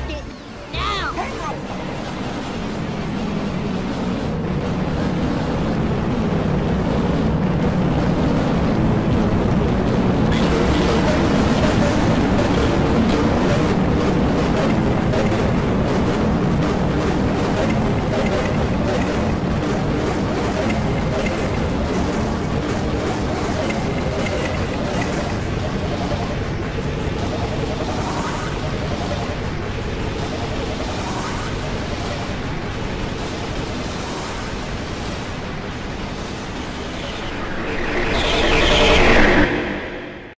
like it now!